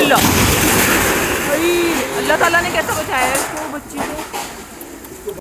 अल्लाह अल्लाह ताला ने कैसा बचाया है? इसको बच्ची।